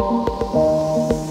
う